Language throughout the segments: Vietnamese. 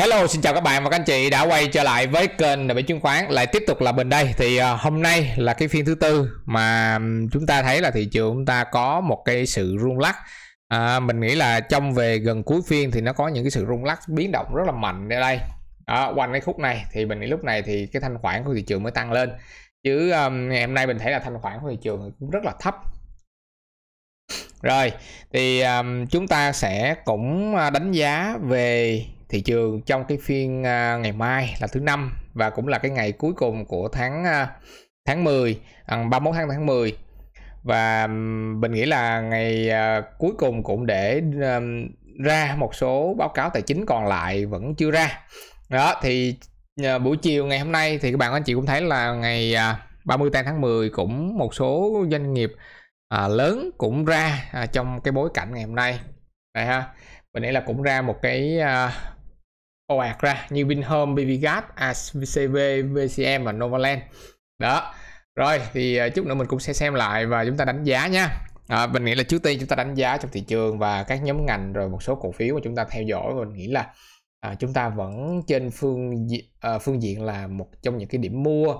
Hello, xin chào các bạn và các anh chị đã quay trở lại với kênh về chứng khoán. Lại tiếp tục là mình đây. Thì uh, hôm nay là cái phiên thứ tư mà chúng ta thấy là thị trường chúng ta có một cái sự rung lắc. À, mình nghĩ là trong về gần cuối phiên thì nó có những cái sự rung lắc biến động rất là mạnh ở đây. Đó, quanh cái khúc này thì mình nghĩ lúc này thì cái thanh khoản của thị trường mới tăng lên. Chứ um, ngày hôm nay mình thấy là thanh khoản của thị trường cũng rất là thấp. Rồi thì um, chúng ta sẽ cũng à, đánh giá về thị trường trong cái phiên à, ngày mai là thứ năm và cũng là cái ngày cuối cùng của tháng à, tháng 10 31 à, tháng tháng 10 và mình nghĩ là ngày cuối cùng cũng để ra một số báo cáo tài chính còn lại vẫn chưa ra. Đó, thì buổi chiều ngày hôm nay thì các bạn anh chị cũng thấy là ngày 30 tháng 10 cũng một số doanh nghiệp lớn cũng ra trong cái bối cảnh ngày hôm nay. Này ha, mình nghĩ là cũng ra một cái ồ ạt ra như Vinhome, BBGAP, ACV, VCM và Novaland. Đó. Rồi thì ờ, chút nữa mình cũng sẽ xem lại và chúng ta đánh giá nha. À, mình nghĩ là trước tiên chúng ta đánh giá trong thị trường và các nhóm ngành rồi một số cổ phiếu mà chúng ta theo dõi và mình nghĩ là à, chúng ta vẫn trên phương à, phương diện là một trong những cái điểm mua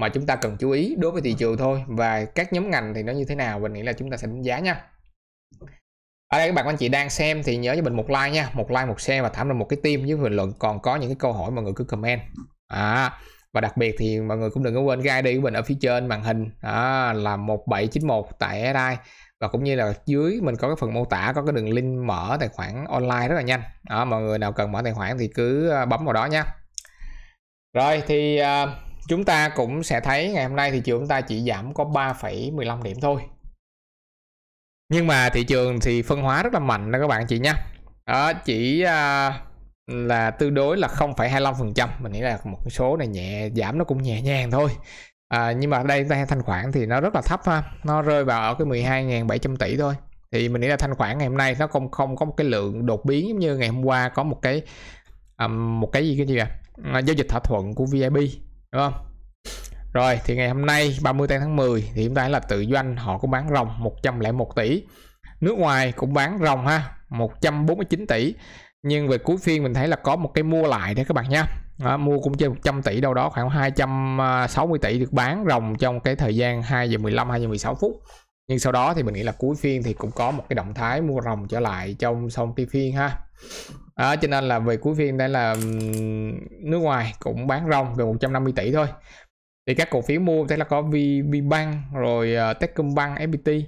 mà chúng ta cần chú ý đối với thị trường thôi. Và các nhóm ngành thì nó như thế nào mình nghĩ là chúng ta sẽ đánh giá nha ở đây các bạn anh chị đang xem thì nhớ cho mình một like nha. Một like một share và thảm mình một cái tim với bình luận. Còn có những cái câu hỏi mọi người cứ comment. À, và đặc biệt thì mọi người cũng đừng có quên cái ID của mình ở phía trên màn hình. À, là 1791 tại SI và cũng như là dưới mình có cái phần mô tả có cái đường link mở tài khoản online rất là nhanh. À mọi người nào cần mở tài khoản thì cứ à, bấm vào đó nha. Rồi thì uh, chúng ta cũng sẽ thấy ngày hôm nay thì chúng ta chỉ giảm có 3,15 điểm thôi nhưng mà thị trường thì phân hóa rất là mạnh đó các bạn chị nha đó chỉ uh, là tương đối là 0,25% mình nghĩ là một số này nhẹ giảm nó cũng nhẹ nhàng thôi. À, nhưng mà đây ta thanh khoản thì nó rất là thấp ha nó rơi vào ở cái 12.700 tỷ thôi. Thì mình nghĩ là thanh khoản ngày hôm nay nó không không có một cái lượng đột biến giống như ngày hôm qua có một cái um, một cái gì cái gì à giao dịch thỏa thuận của VIP đúng không? Rồi thì ngày hôm nay 30 tháng 10 thì chúng ta là tự doanh họ cũng bán rồng 101 tỷ. Nước ngoài cũng bán rồng ha, 149 tỷ. Nhưng về cuối phiên mình thấy là có một cái mua lại đấy các bạn nha. Đó, mua cũng trên 100 tỷ đâu đó khoảng 260 tỷ được bán rồng trong cái thời gian 2 giờ 15 2 giờ 16 phút. Nhưng sau đó thì mình nghĩ là cuối phiên thì cũng có một cái động thái mua rồng trở lại trong xong cái phiên ha. À, cho nên là về cuối phiên đây là nước ngoài cũng bán ròng gần 150 tỷ thôi thì các cổ phiếu mua sẽ là có VBank rồi uh, Techcombank FPT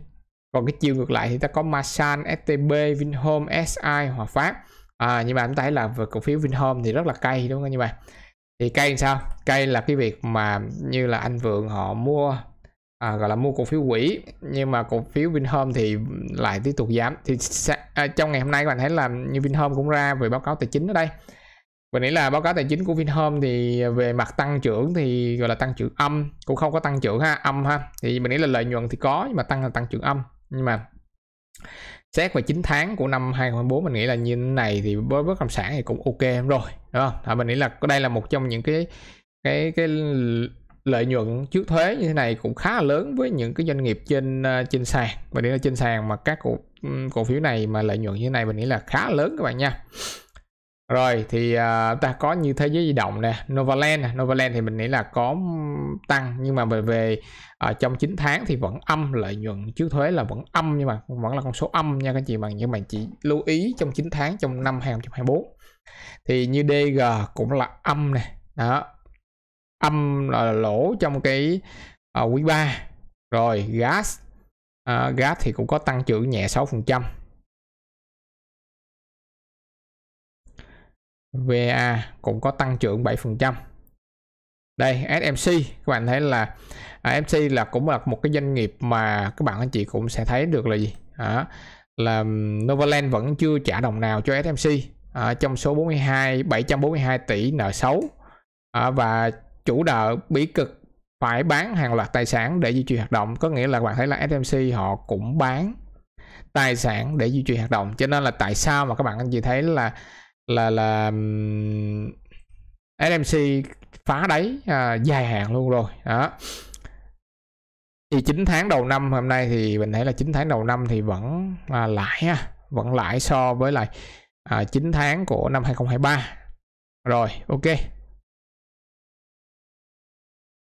còn cái chiều ngược lại thì ta có Masan STB Vinhome SI Hòa Phát. À, nhưng mà chúng ta thấy là về cổ phiếu Vinhome thì rất là cay đúng không như vậy thì cay sao? Cay là cái việc mà như là anh Vượng họ mua à, gọi là mua cổ phiếu quỹ nhưng mà cổ phiếu Vinhome thì lại tiếp tục giảm. Thì à, trong ngày hôm nay các bạn thấy là như Vinhome cũng ra về báo cáo tài chính ở đây mình nghĩ là báo cáo tài chính của Vinhome thì về mặt tăng trưởng thì gọi là tăng trưởng âm cũng không có tăng trưởng ha âm ha. Thì mình nghĩ là lợi nhuận thì có nhưng mà tăng là tăng trưởng âm. Nhưng mà xét về 9 tháng của năm 2024 mình nghĩ là như này thì với bất động sản thì cũng ok rồi đúng không? À, mình nghĩ là đây là một trong những cái cái cái lợi nhuận trước thuế như thế này cũng khá là lớn với những cái doanh nghiệp trên ờ, trên sàn. Mình nghĩ là trên sàn mà các cổ cổ phiếu này mà lợi nhuận như thế này mình nghĩ là khá lớn các bạn nha rồi thì uh, ta có như thế giới di động nè Novaland Novaland thì mình nghĩ là có tăng nhưng mà về về uh, trong 9 tháng thì vẫn âm lợi nhuận trước thuế là vẫn âm nhưng mà vẫn là con số âm nha các chị bằng nhưng mà chỉ lưu ý trong 9 tháng trong năm 2024 thì như DG cũng là âm nè đó. Âm là lỗ trong cái uh, quý 3 rồi gas uh, gas thì cũng có tăng trưởng nhẹ 6% VA cũng có tăng trưởng 7%. Đây SMC các bạn thấy là à, SMC là cũng là một cái doanh nghiệp mà các bạn anh chị cũng sẽ thấy được là gì? đó, là Novaland vẫn chưa trả đồng nào cho SMC à, trong số 42 742 tỷ nợ xấu à, và chủ nợ bí cực phải bán hàng loạt tài sản để duy trì hoạt động có nghĩa là bạn thấy là SMC họ cũng bán tài sản để duy trì hoạt động cho nên là tại sao mà các bạn anh chị thấy là là là SMC phá đáy à, dài hạn luôn rồi đó. Thì 9 tháng đầu năm hôm nay thì mình thấy là 9 tháng đầu năm thì vẫn à, lãi ha vẫn lãi so với lại à, 9 tháng của năm 2023 rồi ok.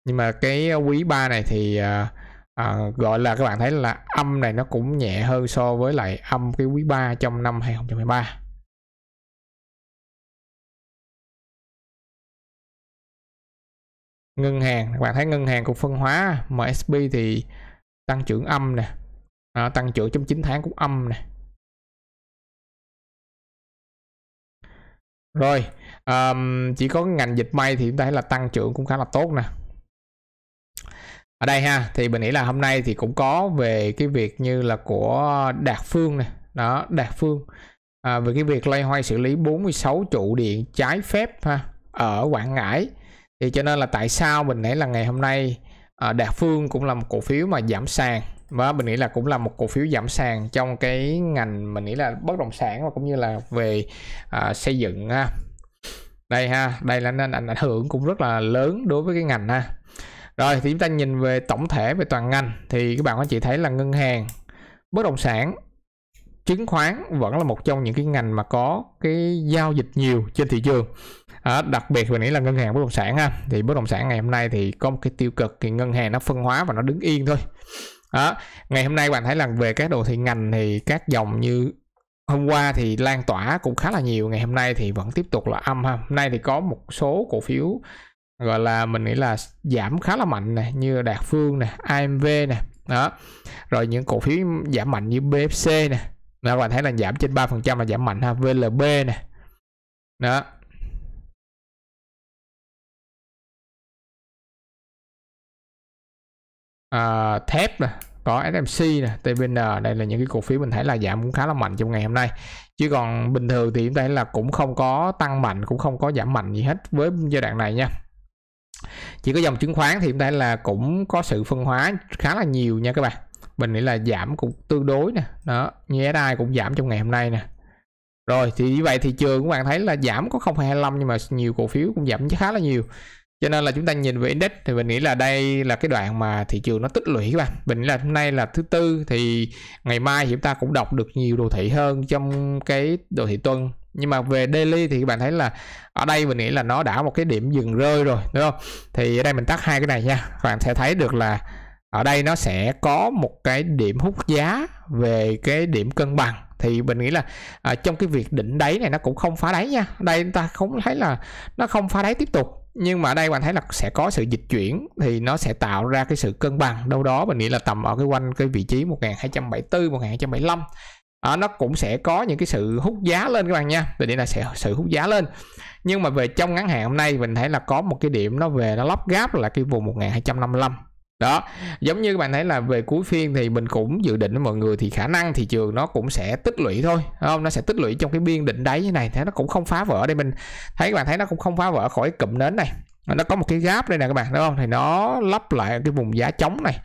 Nhưng mà cái quý 3 này thì à, à, gọi là các bạn thấy là âm này nó cũng nhẹ hơn so với lại âm cái quý 3 trong năm 2023 ngân hàng các bạn thấy ngân hàng cũng phân hóa MSB thì tăng trưởng âm nè. À, tăng trưởng trong 9 tháng cũng âm nè. Rồi um, chỉ có ngành dịch may thì chúng ta thấy là tăng trưởng cũng khá là tốt nè. Ở đây ha thì mình nghĩ là hôm nay thì cũng có về cái việc như là của Đạt Phương nè. Đó Đạt Phương. À, về cái việc loay hoay xử lý 46 trụ điện trái phép ha ở Quảng Ngãi thì cho nên là tại sao mình nghĩ là ngày hôm nay à, Đạt Phương cũng là một cổ phiếu mà giảm sàn? Và mình nghĩ là cũng là một cổ phiếu giảm sàn trong cái ngành mình nghĩ là bất động sản và cũng như là về à, xây dựng ha. Đây ha đây là nên ảnh hưởng cũng rất là lớn đối với cái ngành ha. Rồi thì chúng ta nhìn về tổng thể về toàn ngành thì các bạn có chỉ thấy là ngân hàng bất động sản chứng khoán vẫn là một trong những cái ngành mà có cái giao dịch nhiều trên thị trường à, đặc biệt mình nghĩ là ngân hàng bất động sản ha. Thì bất động sản ngày hôm nay thì có một cái tiêu cực thì ngân hàng nó phân hóa và nó đứng yên thôi. Đó ngày hôm nay bạn thấy là về các đồ thị ngành thì các dòng như hôm qua thì lan tỏa cũng khá là nhiều ngày hôm nay thì vẫn tiếp tục là âm ha. Hôm nay thì có một số cổ phiếu gọi là mình nghĩ là giảm khá là mạnh này như đạt phương nè amv nè đó. Rồi những cổ phiếu giảm mạnh như bfc nè đó, các bạn thấy là giảm trên 3% là giảm mạnh ha. Vlb nè đó. Uh, thép nè có SMC nè TBN đây là những cái cổ phiếu mình thấy là giảm cũng khá là mạnh trong ngày hôm nay. Chứ còn bình thường thì chúng ta thấy là cũng không có tăng mạnh cũng không có giảm mạnh gì hết với giai đoạn này nha. Chỉ có dòng chứng khoán thì chúng ta là cũng có sự phân hóa khá là nhiều nha các bạn. Mình nghĩ là giảm cũng tương đối nè đó như SI cũng giảm trong ngày hôm nay nè. Rồi thì như vậy thị trường các bạn thấy là giảm có 0,25 nhưng mà nhiều cổ phiếu cũng giảm khá là nhiều cho nên là chúng ta nhìn về index thì mình nghĩ là đây là cái đoạn mà thị trường nó tích lũy các bạn. Mình nghĩ là hôm nay là thứ tư thì ngày mai chúng ta cũng đọc được nhiều đồ thị hơn trong cái đồ thị tuần. Nhưng mà về daily thì các bạn thấy là ở đây mình nghĩ là nó đã một cái điểm dừng rơi rồi đúng không? Thì ở đây mình tắt hai cái này nha. Các bạn sẽ thấy được là ở đây nó sẽ có một cái điểm hút giá về cái điểm cân bằng. Thì mình nghĩ là à, trong cái việc đỉnh đáy này nó cũng không phá đáy nha. Đây chúng ta không thấy là nó không phá đáy tiếp tục nhưng mà ở đây bạn thấy là sẽ có sự dịch chuyển thì nó sẽ tạo ra cái sự cân bằng đâu đó mình nghĩ là tầm ở cái quanh cái vị trí 1274 1275 à, nó cũng sẽ có những cái sự hút giá lên các bạn nha. Vì đây là sẽ sự hút giá lên. Nhưng mà về trong ngắn hạn hôm nay mình thấy là có một cái điểm nó về nó lắp gáp là cái vùng 1255 đó giống như các bạn thấy là về cuối phiên thì mình cũng dự định với mọi người thì khả năng thị trường nó cũng sẽ tích lũy thôi không? Nó sẽ tích lũy trong cái biên định đáy như này thế nó cũng không phá vỡ đây mình. Thấy các bạn thấy nó cũng không phá vỡ khỏi cụm nến này. Nó có một cái gap đây nè các bạn đúng không? Thì nó lắp lại cái vùng giá chống này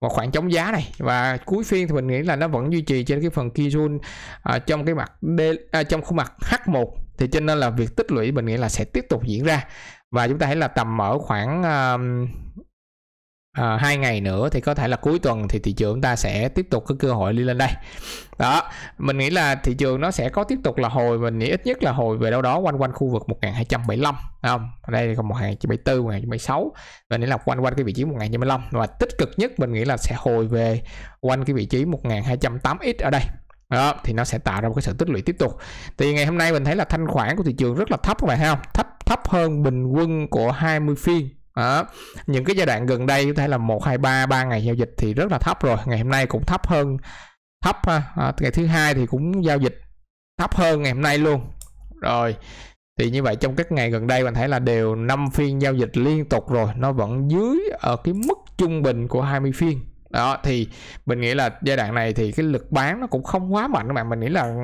một khoảng chống giá này. Và cuối phiên thì mình nghĩ là nó vẫn duy trì trên cái phần Kijun à, trong cái mặt D, à, trong khu mặt H1 thì cho nên là việc tích lũy mình nghĩ là sẽ tiếp tục diễn ra. Và chúng ta thấy là tầm ở khoảng uh, à, hai ngày nữa thì có thể là cuối tuần thì thị trường chúng ta sẽ tiếp tục cái cơ hội đi lên đây. Đó mình nghĩ là thị trường nó sẽ có tiếp tục là hồi mình nghĩ ít nhất là hồi về đâu đó quanh quanh khu vực 1275 không? Ở đây còn 1274 1276 và nghĩ là quanh quanh cái vị trí 1275 và tích cực nhất mình nghĩ là sẽ hồi về quanh cái vị trí 1208x ở đây. Đó thì nó sẽ tạo ra một cái sự tích lũy tiếp tục. Thì ngày hôm nay mình thấy là thanh khoản của thị trường rất là thấp các bạn thấy không? Thấp thấp hơn bình quân của 20 phiên đó. những cái giai đoạn gần đây có thể là một hai ba ba ngày giao dịch thì rất là thấp rồi. Ngày hôm nay cũng thấp hơn thấp ha. À, ngày thứ hai thì cũng giao dịch thấp hơn ngày hôm nay luôn. Rồi thì như vậy trong các ngày gần đây bạn thấy là đều 5 phiên giao dịch liên tục rồi. Nó vẫn dưới ở cái mức trung bình của 20 phiên đó, thì mình nghĩ là giai đoạn này thì cái lực bán nó cũng không quá mạnh các bạn. Mình nghĩ là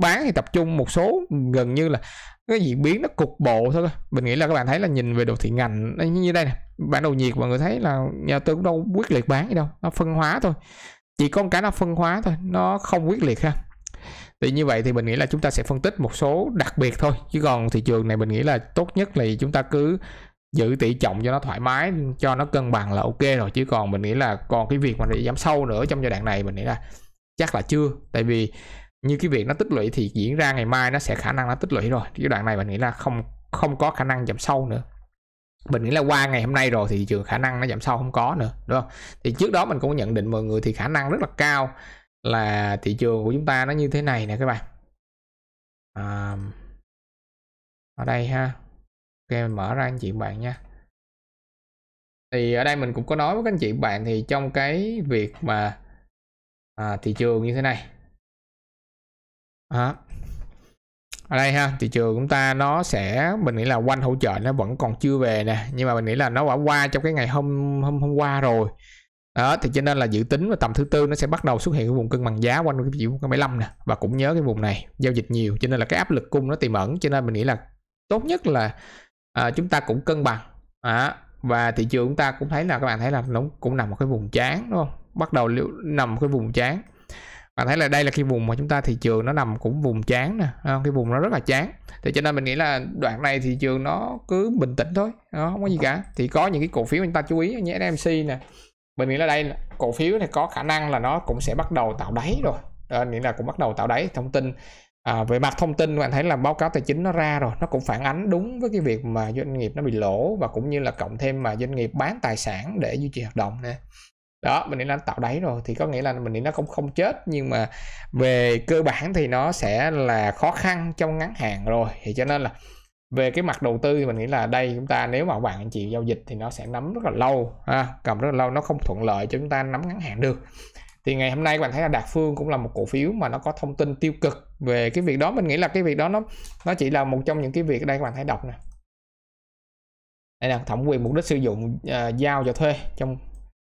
bán thì tập trung một số, gần như là cái diễn biến nó cục bộ thôi mình nghĩ là các bạn thấy là nhìn về đồ thị ngành như đây nè. Bản đồ nhiệt mọi người thấy là nhà tư cũng đâu quyết liệt bán gì đâu, nó phân hóa thôi. Chỉ có một cái nó phân hóa thôi, nó không quyết liệt ha. Thì như vậy thì mình nghĩ là chúng ta sẽ phân tích một số đặc biệt thôi, chứ còn thị trường này mình nghĩ là tốt nhất là chúng ta cứ giữ tỷ trọng cho nó thoải mái cho nó cân bằng là ok rồi. Chứ còn mình nghĩ là còn cái việc mà để giảm sâu nữa trong giai đoạn này mình nghĩ là chắc là chưa. Tại vì như cái việc nó tích lũy thì diễn ra ngày mai nó sẽ khả năng nó tích lũy rồi. Cái đoạn này mình nghĩ là không không có khả năng giảm sâu nữa. Mình nghĩ là qua ngày hôm nay rồi thì thị trường khả năng nó giảm sâu không có nữa đúng không? Thì trước đó mình cũng nhận định mọi người thì khả năng rất là cao là thị trường của chúng ta nó như thế này nè các bạn. À, ở đây ha ok mở ra anh chị bạn nha. Thì ở đây mình cũng có nói với các anh chị bạn thì trong cái việc mà à, thị trường như thế này. À, ở đây ha thị trường chúng ta nó sẽ mình nghĩ là quanh hỗ trợ nó vẫn còn chưa về nè nhưng mà mình nghĩ là nó đã qua trong cái ngày hôm hôm hôm qua rồi. Đó thì cho nên là dự tính và tầm thứ tư nó sẽ bắt đầu xuất hiện cái vùng cân bằng giá quanh cái vùng 75 nè. Và cũng nhớ cái vùng này giao dịch nhiều cho nên là cái áp lực cung nó tiềm ẩn cho nên mình nghĩ là tốt nhất là à, chúng ta cũng cân bằng. À, và thị trường chúng ta cũng thấy là các bạn thấy là nó cũng nằm một cái vùng chán đúng không? Bắt đầu liệu nằm một cái vùng chán bạn thấy là đây là cái vùng mà chúng ta thị trường nó nằm cũng vùng chán nè cái vùng nó rất là chán thì cho nên mình nghĩ là đoạn này thị trường nó cứ bình tĩnh thôi nó không? Có gì cả. Thì có những cái cổ phiếu chúng ta chú ý như SMC nè. Mình nghĩ là đây cổ phiếu này có khả năng là nó cũng sẽ bắt đầu tạo đáy rồi. Đó, nghĩa là cũng bắt đầu tạo đáy. Thông tin à, về mặt thông tin bạn thấy là báo cáo tài chính nó ra rồi nó cũng phản ánh đúng với cái việc mà doanh nghiệp nó bị lỗ và cũng như là cộng thêm mà doanh nghiệp bán tài sản để duy trì hoạt động nè. Đó mình nghĩ nó tạo đáy rồi thì có nghĩa là mình nghĩ nó không không chết nhưng mà về cơ bản thì nó sẽ là khó khăn trong ngắn hạn rồi. Thì cho nên là về cái mặt đầu tư thì mình nghĩ là đây chúng ta nếu mà bạn anh chị giao dịch thì nó sẽ nắm rất là lâu ha cầm rất là lâu nó không thuận lợi cho chúng ta nắm ngắn hạn được thì ngày hôm nay các bạn thấy là Đạt Phương cũng là một cổ phiếu mà nó có thông tin tiêu cực về cái việc đó. Mình nghĩ là cái việc đó nó nó chỉ là một trong những cái việc đây các bạn thấy đọc nè. Đây là thẩm quyền mục đích sử dụng uh, giao cho thuê. Trong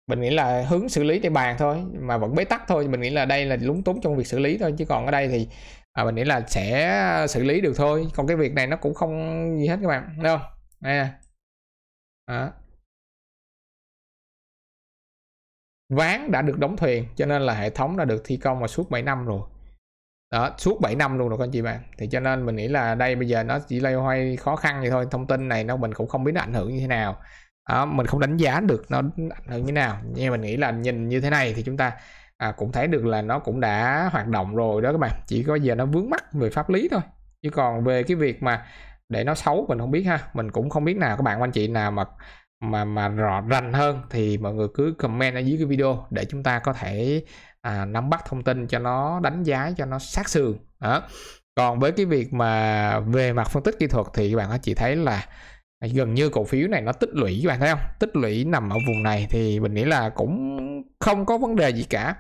mình nghĩ là hướng xử lý trên bàn thôi mà vẫn bế tắc thôi. Mình nghĩ là đây là lúng túng trong việc xử lý thôi chứ còn ở đây thì à, mình nghĩ là sẽ xử lý được thôi. Còn cái việc này nó cũng không gì hết các bạn đúng không? À. ván đã được đóng thuyền cho nên là hệ thống đã được thi công mà suốt 7 năm rồi. Đó suốt 7 năm luôn rồi các anh chị bạn. Thì cho nên mình nghĩ là đây bây giờ nó chỉ lây hoay khó khăn vậy thôi. Thông tin này nó mình cũng không biết nó ảnh hưởng như thế nào. Đó, mình không đánh giá được nó ảnh hưởng như nào. Nhưng mình nghĩ là nhìn như thế này thì chúng ta à, cũng thấy được là nó cũng đã hoạt động rồi đó các bạn. Chỉ có giờ nó vướng mắc về pháp lý thôi. Chứ còn về cái việc mà để nó xấu mình không biết ha. Mình cũng không biết nào các bạn anh chị nào mà mà mà rõ rành hơn thì mọi người cứ comment ở dưới cái video để chúng ta có thể à, nắm bắt thông tin cho nó đánh giá cho nó sát sườn. Đó. Còn với cái việc mà về mặt phân tích kỹ thuật thì các bạn chỉ thấy là gần như cổ phiếu này nó tích lũy các bạn thấy không? Tích lũy nằm ở vùng này thì mình nghĩ là cũng không có vấn đề gì cả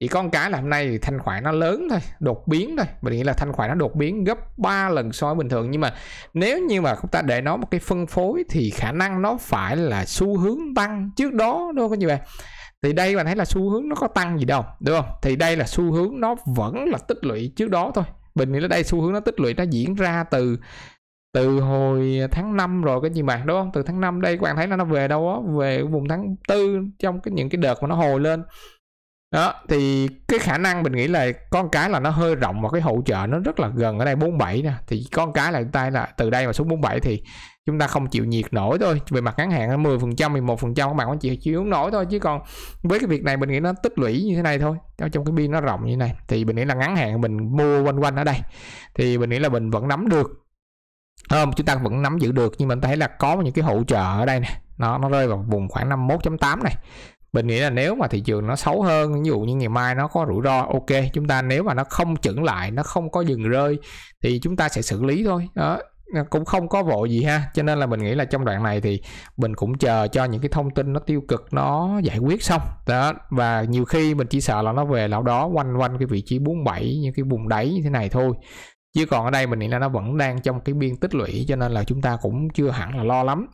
chỉ có một cái là hôm nay thì thanh khoản nó lớn thôi, đột biến thôi. Mình nghĩ là thanh khoản nó đột biến gấp 3 lần so với bình thường. Nhưng mà nếu như mà chúng ta để nó một cái phân phối thì khả năng nó phải là xu hướng tăng. Trước đó, đúng không? Các bạn. Thì đây bạn thấy là xu hướng nó có tăng gì đâu, đúng không? Thì đây là xu hướng nó vẫn là tích lũy trước đó thôi. Mình nghĩ là đây xu hướng nó tích lũy nó diễn ra từ từ hồi tháng 5 rồi cái gì mà, đúng không? Từ tháng 5 đây các bạn thấy là nó về đâu á? về vùng tháng tư trong cái những cái đợt mà nó hồi lên đó, thì cái khả năng mình nghĩ là con cái là nó hơi rộng và cái hỗ trợ nó rất là gần ở đây 47 nè. Thì con cái là tay là từ đây mà xuống 47 thì chúng ta không chịu nhiệt nổi thôi. Về mặt ngắn hạn 10 phần trăm 11 phần trăm các bạn cũng chịu chịu nổi thôi. Chứ còn với cái việc này mình nghĩ nó tích lũy như thế này thôi. Trong cái pin nó rộng như thế này. Thì mình nghĩ là ngắn hạn mình mua quanh quanh ở đây. Thì mình nghĩ là mình vẫn nắm được. Không chúng ta vẫn nắm giữ được, nhưng mình thấy là có những cái hỗ trợ ở đây nè. Nó nó rơi vào vùng khoảng 51.8 này mình nghĩ là nếu mà thị trường nó xấu hơn, ví dụ như ngày mai nó có rủi ro, ok, chúng ta nếu mà nó không chững lại, nó không có dừng rơi thì chúng ta sẽ xử lý thôi. Đó, cũng không có vội gì ha. Cho nên là mình nghĩ là trong đoạn này thì mình cũng chờ cho những cái thông tin nó tiêu cực, nó giải quyết xong. Đó, và nhiều khi mình chỉ sợ là nó về lão đó quanh quanh cái vị trí 47 những cái vùng đáy như thế này thôi. Chứ còn ở đây mình nghĩ là nó vẫn đang trong cái biên tích lũy, cho nên là chúng ta cũng chưa hẳn là lo lắm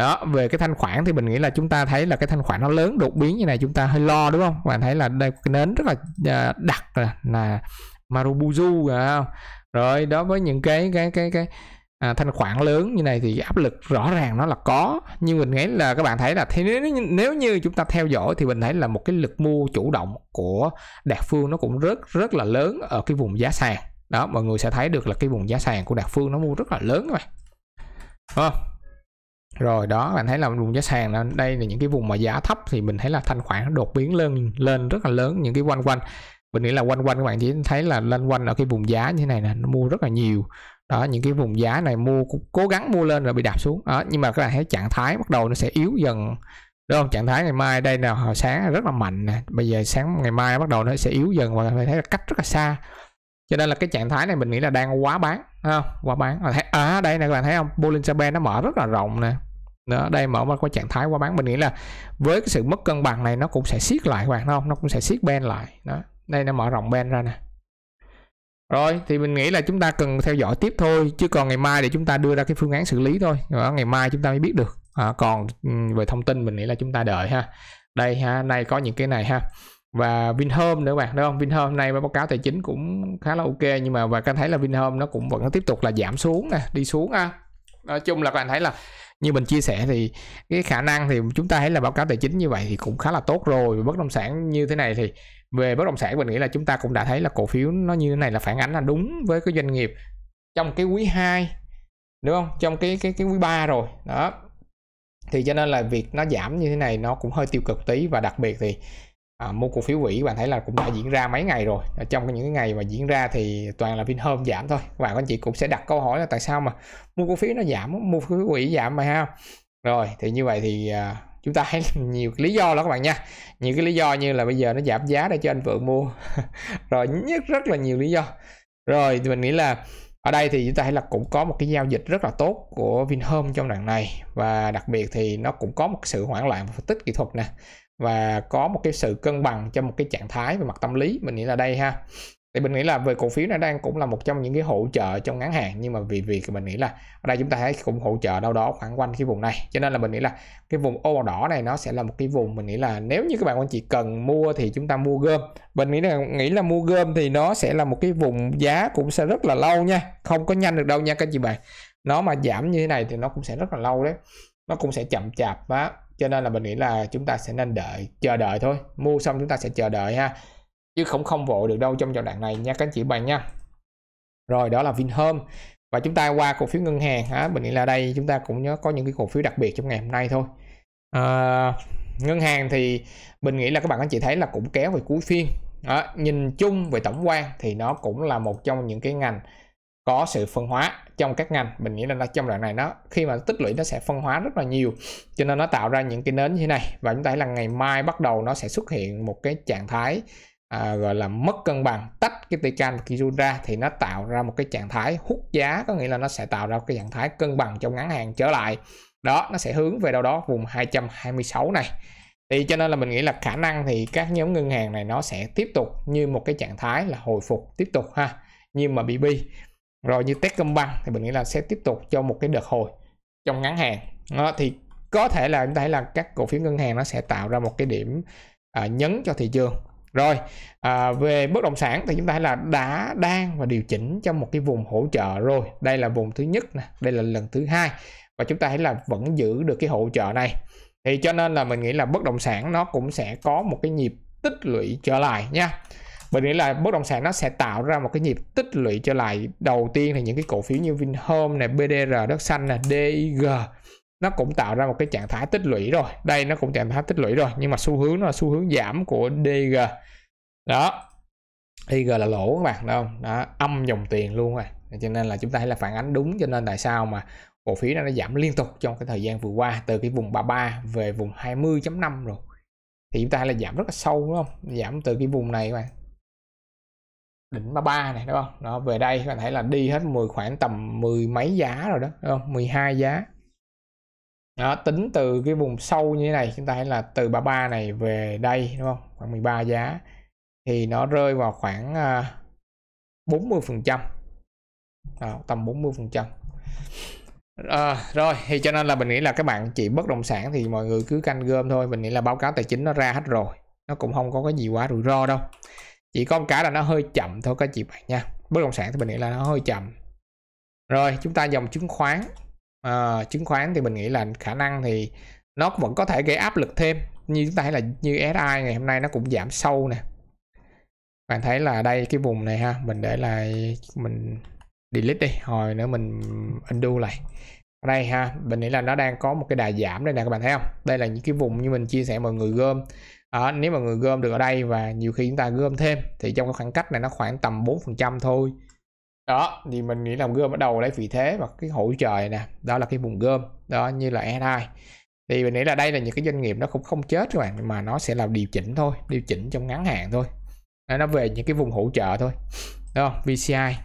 đó về cái thanh khoản thì mình nghĩ là chúng ta thấy là cái thanh khoản nó lớn đột biến như này chúng ta hơi lo đúng không bạn thấy là đây cái nến rất là à, đặc là, là Marubuzu không? rồi đó với những cái cái cái cái à, thanh khoản lớn như này thì áp lực rõ ràng nó là có nhưng mình nghĩ là các bạn thấy là thì nếu, nếu như chúng ta theo dõi thì mình thấy là một cái lực mua chủ động của đạt phương nó cũng rất rất là lớn ở cái vùng giá sàn đó mọi người sẽ thấy được là cái vùng giá sàn của đạt phương nó mua rất là lớn các bạn không? Rồi, đó, bạn thấy là vùng giá sàn đây là những cái vùng mà giá thấp thì mình thấy là thanh khoản đột biến lên lên rất là lớn, những cái quanh quanh. Mình nghĩ là quanh quanh các bạn chỉ thấy là lên quanh ở cái vùng giá như thế này nè, nó mua rất là nhiều. Đó, những cái vùng giá này mua cố gắng mua lên rồi bị đạp xuống. Đó, nhưng mà các bạn thấy trạng thái bắt đầu nó sẽ yếu dần, đúng không? Trạng thái ngày mai đây là hồi sáng rất là mạnh nè, bây giờ sáng ngày mai bắt đầu nó sẽ yếu dần và phải thấy là cách rất là xa. Cho nên là cái trạng thái này mình nghĩ là đang quá bán không? Quá bán. À đây nè, các bạn thấy không? Bollinger Band nó mở rất là rộng nè đó đây mở qua cái trạng thái qua bán. Mình nghĩ là với cái sự mất cân bằng này nó cũng sẽ siết lại các bạn không? Nó cũng sẽ siết ben lại. Đó đây nó mở rộng ben ra nè. Rồi thì mình nghĩ là chúng ta cần theo dõi tiếp thôi chứ còn ngày mai để chúng ta đưa ra cái phương án xử lý thôi. Đó, ngày mai chúng ta mới biết được. À, còn về thông tin mình nghĩ là chúng ta đợi ha. Đây ha nay có những cái này ha. Và Vinhome nữa bạn đúng không? Vinhome nay báo cáo tài chính cũng khá là ok nhưng mà và các thấy là Vinhome nó cũng vẫn tiếp tục là giảm xuống nè đi xuống ha. Nói chung là các bạn thấy là như mình chia sẻ thì cái khả năng thì chúng ta thấy là báo cáo tài chính như vậy thì cũng khá là tốt rồi. Bất động sản như thế này thì về bất động sản mình nghĩ là chúng ta cũng đã thấy là cổ phiếu nó như thế này là phản ánh là đúng với cái doanh nghiệp trong cái quý 2 đúng không? Trong cái cái cái quý 3 rồi. Đó. Thì cho nên là việc nó giảm như thế này nó cũng hơi tiêu cực tí và đặc biệt thì à, mua cổ phiếu quỹ bạn thấy là cũng đã diễn ra mấy ngày rồi. Ở trong những cái ngày mà diễn ra thì toàn là Vinhome giảm thôi. Các bạn anh chị cũng sẽ đặt câu hỏi là tại sao mà mua cổ phiếu nó giảm mua cổ phiếu quỹ giảm mà ha? Rồi thì như vậy thì à, chúng ta thấy nhiều lý do đó các bạn nha. Nhiều cái lý do như là bây giờ nó giảm giá để cho anh vượng mua. Rồi nhất rất là nhiều lý do. Rồi thì mình nghĩ là ở đây thì chúng ta thấy là cũng có một cái giao dịch rất là tốt của Vinhome trong đoạn này. Và đặc biệt thì nó cũng có một sự hoảng loạn phân tích kỹ thuật nè và có một cái sự cân bằng cho một cái trạng thái về mặt tâm lý, mình nghĩ là đây ha. Thì mình nghĩ là về cổ phiếu này đang cũng là một trong những cái hỗ trợ trong ngắn hạn, nhưng mà vì vì mình nghĩ là ở đây chúng ta thấy cũng hỗ trợ đâu đó khoảng quanh cái vùng này. Cho nên là mình nghĩ là cái vùng ô màu đỏ này nó sẽ là một cái vùng mình nghĩ là nếu như các bạn anh chị cần mua thì chúng ta mua gom. Mình nghĩ là nghĩ là mua gom thì nó sẽ là một cái vùng giá cũng sẽ rất là lâu nha, không có nhanh được đâu nha các chị bạn. Nó mà giảm như thế này thì nó cũng sẽ rất là lâu đấy. Nó cũng sẽ chậm chạp á cho nên là mình nghĩ là chúng ta sẽ nên đợi chờ đợi thôi. Mua xong chúng ta sẽ chờ đợi ha. Chứ không không vội được đâu trong giai đoạn này nha các anh chị bạn nha. Rồi đó là Vinhome. Và chúng ta qua cổ phiếu ngân hàng á. Mình nghĩ là đây chúng ta cũng nhớ có những cái cổ phiếu đặc biệt trong ngày hôm nay thôi. À, ngân hàng thì mình nghĩ là các bạn anh chị thấy là cũng kéo về cuối phiên. Đó, nhìn chung về tổng quan thì nó cũng là một trong những cái ngành có sự phân hóa trong các ngành. Mình nghĩ là trong đoạn này nó khi mà tích lũy nó sẽ phân hóa rất là nhiều. Cho nên nó tạo ra những cái nến như thế này. Và chúng ta thấy là ngày mai bắt đầu nó sẽ xuất hiện một cái trạng thái à, gọi là mất cân bằng. Tách cái Tican và Kiju ra thì nó tạo ra một cái trạng thái hút giá. Có nghĩa là nó sẽ tạo ra cái trạng thái cân bằng trong ngắn hạn trở lại. Đó nó sẽ hướng về đâu đó vùng 226 này. Thì cho nên là mình nghĩ là khả năng thì các nhóm ngân hàng này nó sẽ tiếp tục như một cái trạng thái là hồi phục tiếp tục ha. Như mà BB rồi như Techcombank thì mình nghĩ là sẽ tiếp tục cho một cái đợt hồi trong ngắn hạn. Đó, thì có thể là chúng ta thấy là các cổ phiếu ngân hàng nó sẽ tạo ra một cái điểm à, nhấn cho thị trường. Rồi à, về bất động sản thì chúng ta thấy là đã đang và điều chỉnh trong một cái vùng hỗ trợ rồi. Đây là vùng thứ nhất nè đây là lần thứ hai và chúng ta thấy là vẫn giữ được cái hỗ trợ này. Thì cho nên là mình nghĩ là bất động sản nó cũng sẽ có một cái nhịp tích lũy trở lại nha mình nghĩ là bất động sản nó sẽ tạo ra một cái nhịp tích lũy trở lại. Đầu tiên thì những cái cổ phiếu như Vinhome này BDR đất xanh này DIG nó cũng tạo ra một cái trạng thái tích lũy rồi. Đây, nó cũng trạng thái tích lũy rồi, nhưng mà xu hướng nó là xu hướng giảm của DG đó. DG là lỗ các bạn đâu đó, âm dòng tiền luôn rồi. Cho nên là chúng ta thấy là phản ánh đúng cho nên tại sao mà cổ phiếu nó giảm liên tục trong cái thời gian vừa qua, từ cái vùng 33 về vùng 20.5 rồi. Thì chúng ta là giảm rất là sâu, đúng không? Giảm từ cái vùng này các bạn đỉnh 33 này đúng không? Nó về đây các bạn thấy là đi hết 10 khoảng tầm mười mấy giá rồi đó đúng không? 12 giá. Đó, tính từ cái vùng sâu như thế này chúng ta thấy là từ 33 này về đây đúng không? Khoảng 13 giá. Thì nó rơi vào khoảng à, 40 phần trăm. Tầm 40 phần trăm. À, rồi thì cho nên là mình nghĩ là các bạn chỉ bất động sản thì mọi người cứ canh gom thôi. Mình nghĩ là báo cáo tài chính nó ra hết rồi. Nó cũng không có cái gì quá rủi ro đâu chỉ có một cái là nó hơi chậm thôi các chị bạn nha. Bất động sản thì mình nghĩ là nó hơi chậm. Rồi chúng ta dòng chứng khoán. À, chứng khoán thì mình nghĩ là khả năng thì nó vẫn có thể gây áp lực thêm. Như chúng ta thấy là như SI ngày hôm nay nó cũng giảm sâu nè. Bạn thấy là đây cái vùng này ha mình để lại mình delete đi hồi nữa mình undo lại ở đây ha mình nghĩ là nó đang có một cái đà giảm đây nè các bạn thấy không? Đây là những cái vùng như mình chia sẻ mọi người gom. À, nếu mà người gom được ở đây và nhiều khi chúng ta gom thêm thì trong cái khoảng cách này nó khoảng tầm 4% thôi. Đó thì mình nghĩ là gom ở đầu lấy vị thế và cái hỗ trợ nè đó là cái vùng gom đó như là E2 thì mình nghĩ là đây là những cái doanh nghiệp nó cũng không chết các bạn mà nó sẽ là điều chỉnh thôi điều chỉnh trong ngắn hạn thôi. Nó về những cái vùng hỗ trợ thôi. Đó VCI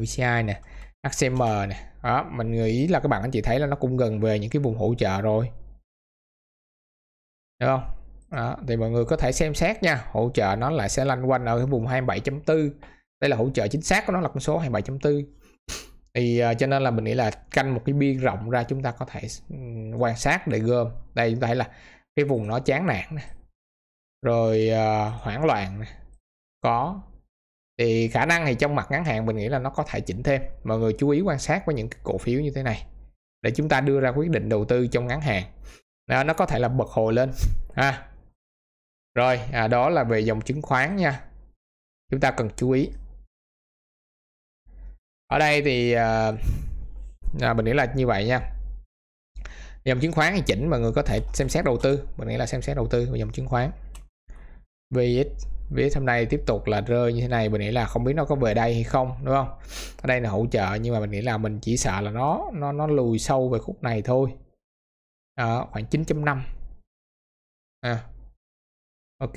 VCI nè. HCM nè. Đó mình nghĩ là các bạn anh chị thấy là nó cũng gần về những cái vùng hỗ trợ rồi. Được không? Đó, thì mọi người có thể xem xét nha. Hỗ trợ nó lại sẽ lanh quanh ở cái vùng 27.4 đây là hỗ trợ chính xác của nó là con số 27.4 thì uh, cho nên là mình nghĩ là canh một cái biên rộng ra chúng ta có thể um, quan sát để gom. Đây chúng ta thấy là cái vùng nó chán nản nè. Rồi uh, hoảng loạn này. có thì khả năng thì trong mặt ngắn hạn mình nghĩ là nó có thể chỉnh thêm. Mọi người chú ý quan sát với những cái cổ phiếu như thế này. Để chúng ta đưa ra quyết định đầu tư trong ngắn hạn. Đó, nó có thể là bật hồi lên. Ha. Rồi à, đó là về dòng chứng khoán nha. Chúng ta cần chú ý. Ở đây thì à, à, mình nghĩ là như vậy nha. Dòng chứng khoán thì chỉnh mọi người có thể xem xét đầu tư. Mình nghĩ là xem xét đầu tư vào dòng chứng khoán. VX vía hôm nay tiếp tục là rơi như thế này mình nghĩ là không biết nó có về đây hay không đúng không? Ở đây là hỗ trợ nhưng mà mình nghĩ là mình chỉ sợ là nó nó nó lùi sâu về khúc này thôi. À, khoảng 9.5 à, ok.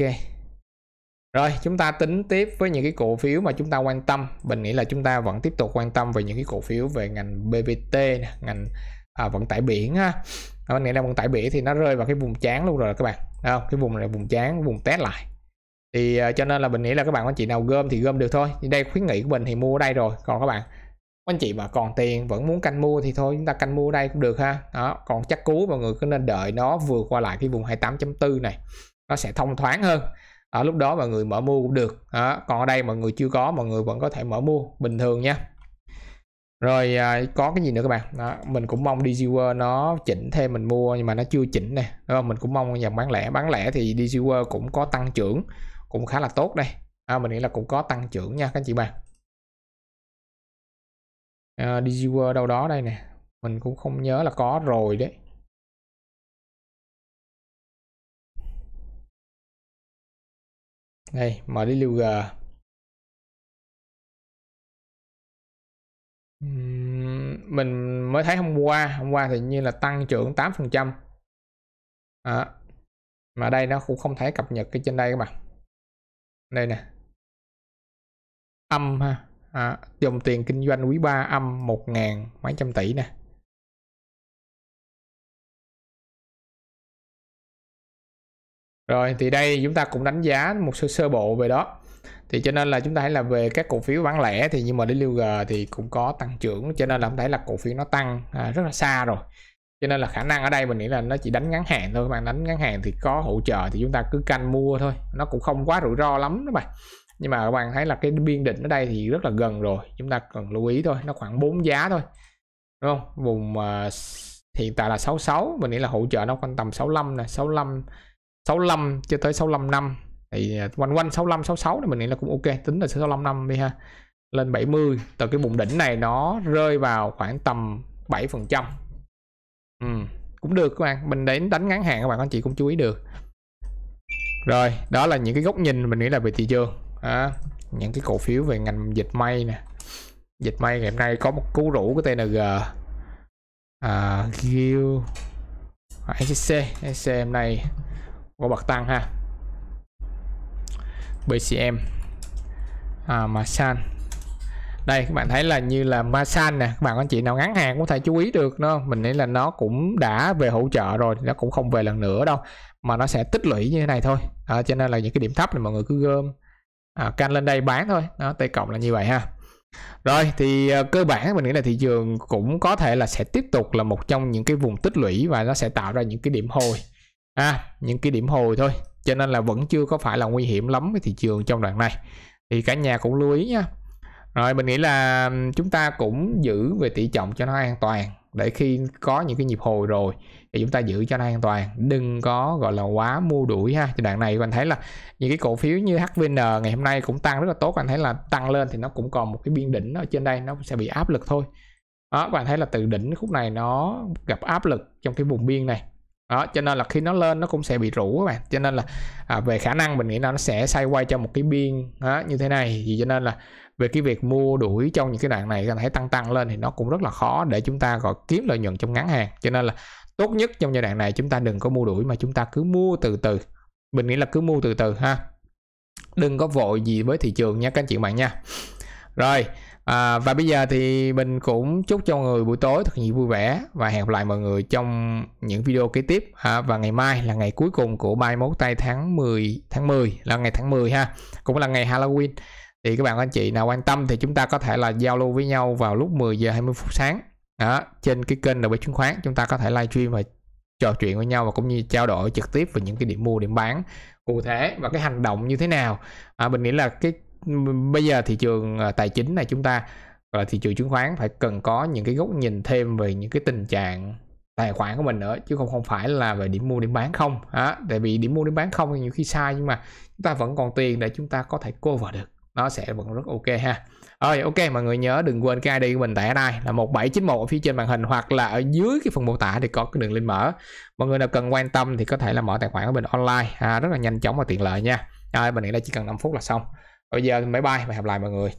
Rồi chúng ta tính tiếp với những cái cổ phiếu mà chúng ta quan tâm. Mình nghĩ là chúng ta vẫn tiếp tục quan tâm về những cái cổ phiếu về ngành BVT ngành à, vận tải biển ha. Mình nghĩ là vận tải biển thì nó rơi vào cái vùng chán luôn rồi các bạn. Đấy không? Cái vùng này vùng chán vùng test lại thì uh, cho nên là mình nghĩ là các bạn anh chị nào gom thì gom được thôi. Thì đây khuyến nghị của mình thì mua ở đây rồi. Còn các bạn anh chị mà còn tiền vẫn muốn canh mua thì thôi chúng ta canh mua ở đây cũng được ha. Đó còn chắc cú mọi người cứ nên đợi nó vượt qua lại cái vùng 28.4 này. Nó sẽ thông thoáng hơn. Ở lúc đó mọi người mở mua cũng được. Đó. còn ở đây mọi người chưa có mọi người vẫn có thể mở mua bình thường nha. Rồi à, có cái gì nữa các bạn? Đó, mình cũng mong DZWorld nó chỉnh thêm mình mua nhưng mà nó chưa chỉnh nè. Đúng không? mình cũng mong dòng bán lẻ. Bán lẻ thì DZWorld cũng có tăng trưởng cũng khá là tốt đây. À, mình nghĩ là cũng có tăng trưởng nha các chị bạn. À, DZWorld đâu đó đây nè. Mình cũng không nhớ là có rồi đấy. Đây mở đi lưu g. Mình mới thấy hôm qua hôm qua thì như là tăng trưởng 8 phần trăm. Mà đây nó cũng không thể cập nhật cái trên đây các bạn đây nè. Âm ha. À, dòng tiền kinh doanh quý 3 âm một ngàn mấy trăm tỷ nè. Rồi thì đây chúng ta cũng đánh giá một sơ sơ bộ về đó. Thì cho nên là chúng ta thấy là về các cổ phiếu bán lẻ thì nhưng mà đến lưu g thì cũng có tăng trưởng cho nên là chúng thấy là cổ phiếu nó tăng à, rất là xa rồi cho nên là khả năng ở đây mình nghĩ là nó chỉ đánh ngắn hạn thôi các bạn đánh ngắn hạn thì có hỗ trợ thì chúng ta cứ canh mua thôi. Nó cũng không quá rủi ro lắm các bạn. Nhưng mà các bạn thấy là cái biên định ở đây thì rất là gần rồi chúng ta cần lưu ý thôi nó khoảng 4 giá thôi. Đúng không? Vùng uh, hiện tại là 66 mình nghĩ là hỗ trợ nó quanh tầm 65 nè 65 65 cho tới 65 năm. Thì quanh quanh 65 66 thì mình nghĩ là cũng ok tính là 65 năm đi ha. Lên 70 từ cái vùng đỉnh này nó rơi vào khoảng tầm 7 phần trăm ừ, cũng được các bạn mình đến đánh ngắn hạn các bạn anh chị cũng chú ý được. Rồi đó là những cái góc nhìn mình nghĩ là về thị trường. À, những cái cổ phiếu về ngành dịch may nè. Dịch may ngày hôm nay có một cú rủ của TNG à, Gil SC SC hôm nay có bật tăng ha. BCM à, Masan đây các bạn thấy là như là Masan nè. Các bạn anh chị nào ngắn hàng cũng thể chú ý được nó mình nghĩ là nó cũng đã về hỗ trợ rồi nó cũng không về lần nữa đâu mà nó sẽ tích lũy như thế này thôi. À, cho nên là những cái điểm thấp này mọi người cứ gom à, canh lên đây bán thôi. Đó t cộng là như vậy ha. Rồi thì uh, cơ bản mình nghĩ là thị trường cũng có thể là sẽ tiếp tục là một trong những cái vùng tích lũy và nó sẽ tạo ra những cái điểm hồi. À, những cái điểm hồi thôi cho nên là vẫn chưa có phải là nguy hiểm lắm với thị trường trong đoạn này. Thì cả nhà cũng lưu ý nha rồi mình nghĩ là chúng ta cũng giữ về tỷ trọng cho nó an toàn. Để khi có những cái nhịp hồi rồi thì chúng ta giữ cho nó an toàn. Đừng có gọi là quá mua đuổi ha. Thì đoạn này bạn thấy là những cái cổ phiếu như HVN ngày hôm nay cũng tăng rất là tốt. Bạn thấy là tăng lên thì nó cũng còn một cái biên đỉnh ở trên đây nó sẽ bị áp lực thôi. Đó bạn thấy là từ đỉnh khúc này nó gặp áp lực trong cái vùng biên này. Đó cho nên là khi nó lên nó cũng sẽ bị rủ các bạn. Cho nên là à, về khả năng mình nghĩ là nó sẽ xoay quay cho một cái biên đó, như thế này. Thì cho nên là về cái việc mua đuổi trong những cái đoạn này thấy tăng tăng lên thì nó cũng rất là khó để chúng ta gọi kiếm lợi nhuận trong ngắn hạn. Cho nên là tốt nhất trong giai đoạn này chúng ta đừng có mua đuổi mà chúng ta cứ mua từ từ. Mình nghĩ là cứ mua từ từ ha. Đừng có vội gì với thị trường nha các anh chị bạn nha. Rồi à, và bây giờ thì mình cũng chúc cho mọi người buổi tối thật nhiều vui vẻ và hẹn gặp lại mọi người trong những video kế tiếp ha. và ngày mai là ngày cuối cùng của 31 tây tháng 10 tháng 10 là ngày tháng 10 ha. Cũng là ngày Halloween thì các bạn anh chị nào quan tâm thì chúng ta có thể là giao lưu với nhau vào lúc 10 giờ 20 phút sáng. Đó, trên cái kênh đầu bếp chứng khoán chúng ta có thể livestream và trò chuyện với nhau và cũng như trao đổi trực tiếp về những cái điểm mua điểm bán cụ thể và cái hành động như thế nào. À, mình nghĩ là cái bây giờ thị trường à, tài chính này chúng ta là thị trường chứng khoán phải cần có những cái góc nhìn thêm về những cái tình trạng tài khoản của mình nữa chứ không không phải là về điểm mua điểm bán không. Á tại vì điểm mua điểm bán không thì nhiều khi sai nhưng mà chúng ta vẫn còn tiền để chúng ta có thể cover được nó sẽ vẫn rất ok ha. Rồi ok mọi người nhớ đừng quên cái ID của mình tại ở đây là 1791 ở phía trên màn hình hoặc là ở dưới cái phần mô tả thì có cái đường link mở. Mọi người nào cần quan tâm thì có thể là mở tài khoản của mình online. À, rất là nhanh chóng và tiện lợi nha. Rồi mình nghĩ là chỉ cần 5 phút là xong. Bây giờ bye bye và hẹn gặp lại mọi người.